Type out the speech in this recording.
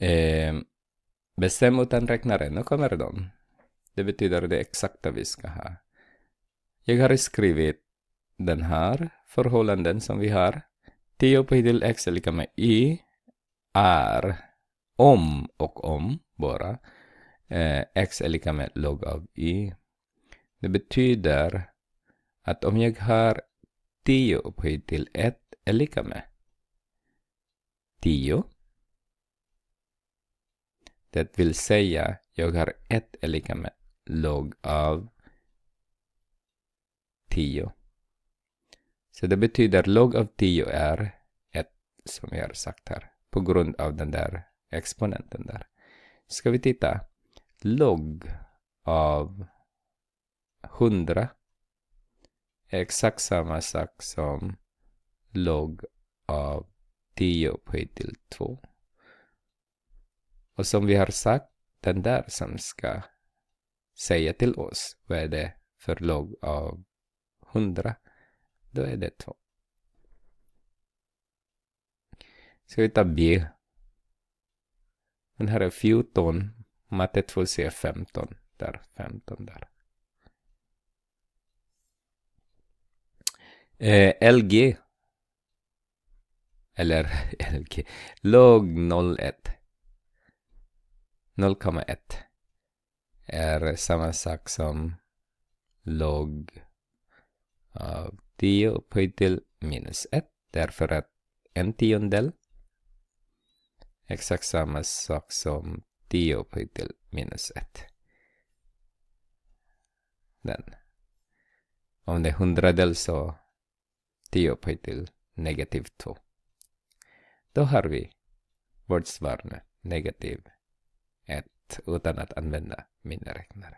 Eh, bestäm utan räknare, nu kommer de. Det betyder det exakta vi ska ha. Jag har skrivit den här förhållanden som vi har. 10 på till x är lika med y är om och om bara. Eh, x är lika med log av y. Det betyder att om jag har 10 upphöjt till 1 är lika med 10. Det vill säga, jag har 1 är lika med log av 10. Så det betyder log av 10 är 1 som jag har sagt här på grund av den där exponenten där. Ska vi titta. Log av 100 är exakt samma sak som log av 10 upphöjt till 2. Och som vi har sagt, den där som ska säga till oss vad är det för log av 100, då är det 2. Ska vi ta B? Den här är 14, matte 2 ser 15, där 15 där. Eh, LG eller LG, log 01 0,1 är samma sak som log av 10 upphöjt till minus 1 därför att en tiondel exakt samma sak som 10 upphöjt till minus 1. Den. Om det är hundradel så 10 upphöjt till negativ 2. Då har vi vårt svar nu, negativ ett utan att använda miniräknare.